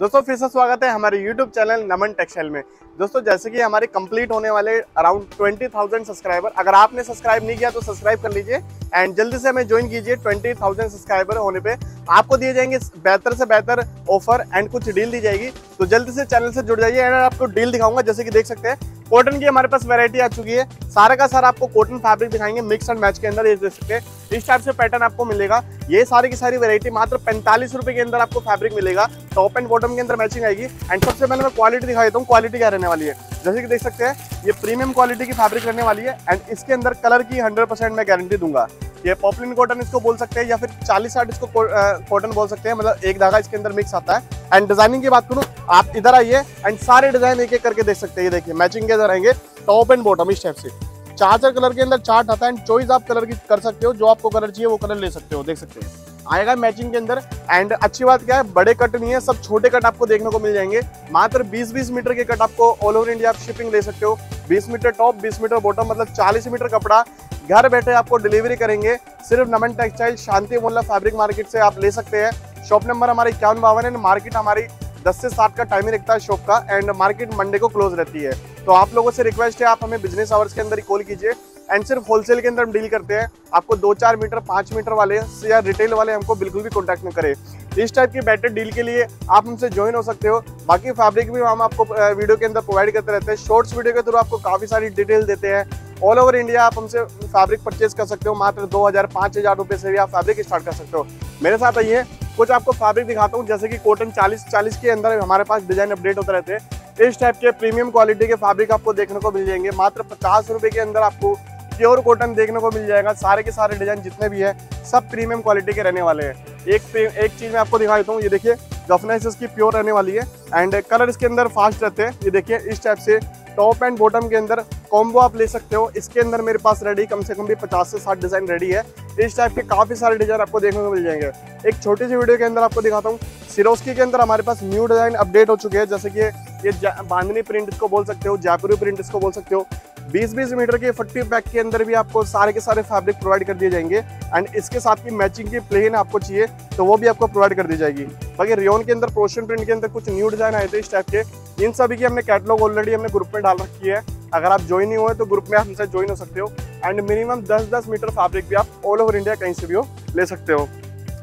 दोस्तों फिर से स्वागत है हमारे YouTube चैनल नमन टेक्सटाइल में। दोस्तों जैसे कि हमारे कंप्लीट होने वाले अराउंड 20,000 सब्सक्राइबर अगर आपने सब्सक्राइब नहीं किया तो सब्सक्राइब कर लीजिए एंड जल्दी से हमें ज्वाइन कीजिए 20,000 सब्सक्राइबर होने पे। आपको दिए जाएँगे बेहतर से बेहतर ऑफ़र एंड कुछ डील दी जाएगी। तो जल्दी से चैनल से जुड़ जाइए एंड आपको डील दिखाऊँगा जैसे कि देख सकते हैं कॉटन की हमारे पास वैरायटी आ चुकी है। सारा का सारा आपको कॉटन फैब्रिक दिखाएँगे मिक्स एंड मैच के अंदर, ये देख सकते हैं। इस टाइप से पैटर्न आपको मिलेगा। ये सारी की सारी वैरायटी मात्र पैंतालीस रुपए के अंदर आपको फैब्रिक मिलेगा। टॉप एंड बॉटम के अंदर मैचिंग आएगी। एंड सबसे पहले मैं क्वालिटी दिखा देता हूँ क्वालिटी क्या रहने वाली है। जैसे कि देख सकते हैं, ये प्रीमियम क्वालिटी की फैब्रिक रहने वाली है। एंड इसके अंदर कलर की हंड्रेड मैं गारंटी दूँगा। ये पॉपुलिन कॉटन इसको बोल सकते हैं या फिर चालीस साठ इसको कॉटन बोल सकते हैं मतलब एक धागा इसके अंदर मिक्स आता है। एंड डिज़ाइनिंग की बात करूँ, आप इधर आइए एंड सारे डिज़ाइन एक एक करके देख सकते हैं। ये देखिए मैचिंग के आएँगे टॉप एंड बॉटम इस टाइप से। चार चार कलर के अंदर चार्ट आता है एंड चॉइस आप कलर की कर सकते हो, जो आपको कलर चाहिए वो कलर ले सकते हो, देख सकते हैं। आएगा मैचिंग के अंदर एंड अच्छी बात क्या है, बड़े कट नहीं है, सब छोटे कट आपको देखने को मिल जाएँगे। मात्र 20-20 मीटर के कट आपको ऑल ओवर इंडिया आप शिपिंग ले सकते हो। 20 मीटर टॉप 20 मीटर बॉटम मतलब 40 मीटर कपड़ा घर बैठे आपको डिलीवरी करेंगे। सिर्फ़ नमन टेक्सटाइल शांति मोहल्ला फैब्रिक मार्केट से आप ले सकते हैं। शॉप नंबर हमारे इक्यावन बावन है। मार्केट हमारी दस से सात का टाइमिंग रखता है शॉप का एंड मार्केट मंडे को क्लोज रहती है। तो आप लोगों से रिक्वेस्ट है, आप हमें बिज़नेस आवर्स के अंदर ही कॉल कीजिए एंड सिर्फ़ होलसेल के अंदर हम डील करते हैं। आपको दो चार मीटर, पाँच मीटर वाले या रिटेल वाले हमको बिल्कुल भी कॉन्टैक्ट न करें। इस टाइप की बेटर डील के लिए आप हमसे ज्वाइन हो सकते हो। बाकी फैब्रिक भी हम आपको वीडियो के अंदर प्रोवाइड करते रहते हैं। शॉर्ट्स वीडियो के थ्रू आपको काफ़ी सारी डिटेल देते हैं। ऑल ओवर इंडिया आप हमसे फैब्रिक परचेज कर सकते हो, मात्र दो हज़ार, पाँच हज़ार रुपये से भी आप फैब्रिक स्टार्ट कर सकते हो। मेरे साथ आइए, कुछ आपको फैब्रिक दिखाता हूँ, जैसे कि कॉटन चालीस चालीस के अंदर हमारे पास डिज़ाइन अपडेट होते रहते हैं। इस टाइप के प्रीमियम क्वालिटी के फैब्रिक आपको देखने को मिल जाएँगे। मात्र पचास रुपए के अंदर आपको प्योर कॉटन देखने को मिल जाएगा। सारे के सारे डिज़ाइन जितने भी है, सब प्रीमियम क्वालिटी के रहने वाले हैं। एक एक चीज़ मैं आपको दिखा देता हूँ, ये देखिए गफनेस इसकी प्योर रहने वाली है। एंड कलर इसके अंदर फास्ट रहते हैं। ये देखिए, इस टाइप से टॉप एंड बॉटम के अंदर कॉम्बो आप ले सकते हो। इसके अंदर मेरे पास रेडी कम से कम भी 50 से 60 डिज़ाइन रेडी है। इस टाइप के काफ़ी सारे डिज़ाइन आपको देखने को मिल जाएँगे। एक छोटी सी वीडियो के अंदर आपको दिखाता हूँ। सिरोस्की के अंदर हमारे पास न्यू डिज़ाइन अपडेट हो चुके हैं। जैसे कि ये बांधनी प्रिंट इसको बोल सकते हो जयपुरी प्रिंट इसको बोल सकते हो। 20-20 मीटर के फट्टी पैक के अंदर भी आपको सारे के सारे फैब्रिक प्रोवाइड कर दिए जाएँगे। एंड इसके साथ की मैचिंग की प्लेन आपको चाहिए तो वो भी आपको प्रोवाइड कर दी जाएगी। बाकी रियोन के अंदर पोर्शन प्रिंट के अंदर कुछ न्यू डिज़ाइन आए थे इस टाइप के। इन सभी की हमने कैटलॉग ऑलरेडी हमने ग्रुप में डाल रखी है। अगर आप ज्वाइन नहीं हुए तो ग्रुप में आप हमसे ज्वाइन हो सकते हो। एंड मिनिमम 10-10 मीटर फैब्रिक भी आप ऑल ओवर इंडिया कहीं से भी हो, ले सकते हो।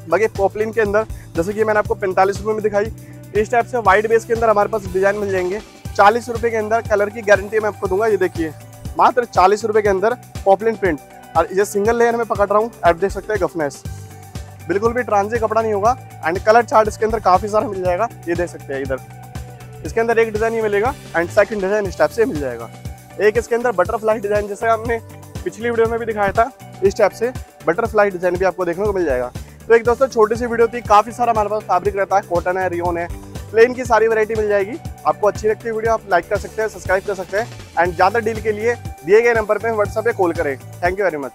बाकी पॉपलिन के अंदर, जैसे कि मैंने आपको पैंतालीस रुपये में दिखाई, इस टाइप से वाइट बेस के अंदर हमारे पास डिज़ाइन मिल जाएँगे। चालीस रुपये के अंदर कलर की गारंटी मैं आपको दूँगा, ये देखिए। मात्र चालीस रुपये के अंदर पॉपलिन प्रिंट और ये सिंगल लेयर में पकड़ रहा हूँ, आप देख सकते हैं गफनेस बिल्कुल भी ट्रांजी कपड़ा नहीं होगा एंड कलर चार्ट इसके अंदर काफ़ी सारा मिल जाएगा, ये देख सकते हैं इधर। इसके अंदर एक डिज़ाइन ही मिलेगा एंड सेकंड डिज़ाइन इस टाइप से मिल जाएगा। एक इसके अंदर बटरफ्लाई डिज़ाइन जैसे हमने पिछली वीडियो में भी दिखाया था, इस टाइप से बटरफ्लाई डिज़ाइन भी आपको देखने को मिल जाएगा। तो एक दोस्तों, छोटी सी वीडियो थी, काफ़ी सारा हमारे पास फैब्रिक रहता है कॉटन है रियोन है प्लेन की सारी वैरायटी मिल जाएगी। आपको अच्छी लगती है वीडियो आप लाइक कर सकते हैं सब्सक्राइब कर सकते हैं एंड ज़्यादा डील के लिए दिए गए नंबर पर व्हाट्सएप पे कॉल करें। Thank you very much